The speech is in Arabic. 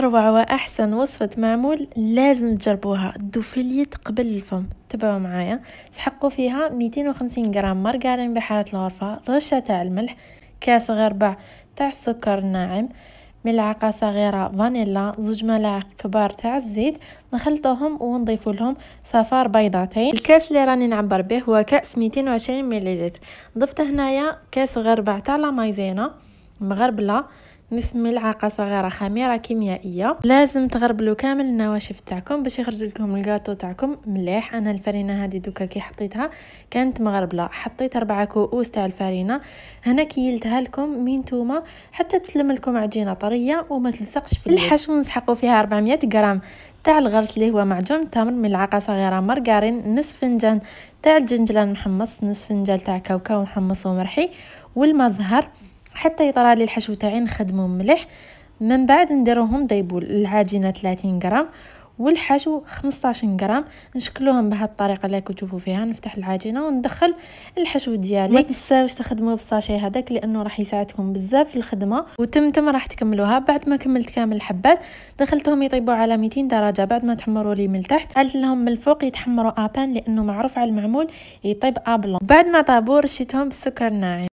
أروع وأحسن وصفة معمول لازم تجربوها. الدوفليت قبل الفم. تبعوا معايا. سحقوا فيها 250 جرام مارغرين بحالة الغرفة رشة تاع الملح كاس غربع تاع السكر الناعم ملعقة صغيرة فانيلا زوج ملاعق كبار تاع الزيت. نخلطوهم ونضيف لهم صفار بيضتين. الكاس اللي راني نعبر به هو كاس 220 مليلتر. ضفت هنايا كاس غربع تاع لا مايزينا مغربلة نصف ملعقة صغيرة خميرة كيميائية. لازم تغربلوا كامل النواشف تاعكم باش يخرج لكم الكاطو تاعكم مليح. أنا الفرينة هذه دوكا كي حطيتها كانت مغربلة. حطيت أربعة كؤوس تاع الفرينة. هنا كيلتها لكم من نتوما حتى تلم لكم عجينة طرية وما تلصقش في الحشو نسحقوا فيها 400 غرام تاع الغرس اللي هو معجون. تمر ملعقة صغيرة مارغرين نصف فنجان تاع الجنجلان محمص نصف فنجان تاع كاوكاو محمص ومرحي والماء زهر حتى يطرى لي الحشو تاعي نخدمو مليح. من بعد نديروهم ديبول العجينة 30 غرام والحشو 15 غرام. نشكلوهم بهذه الطريقة اللي راكم تشوفوا فيها. نفتح العجينة وندخل الحشو ديالي. ما تنساوش تخدموا بالساشي هذاك لأنه راح يساعدكم بزاف في الخدمة. وتمتم راح تكملوها. بعد ما كملت كامل الحبات دخلتهم يطيبوا على 200 درجة. بعد ما تحمروا لي من التحت قلت لهم من الفوق يتحمروا آبان لأنه معروف على المعمول يطيب آبلون. بعد ما طابوا رشيتهم بالسكر الناعم